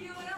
you.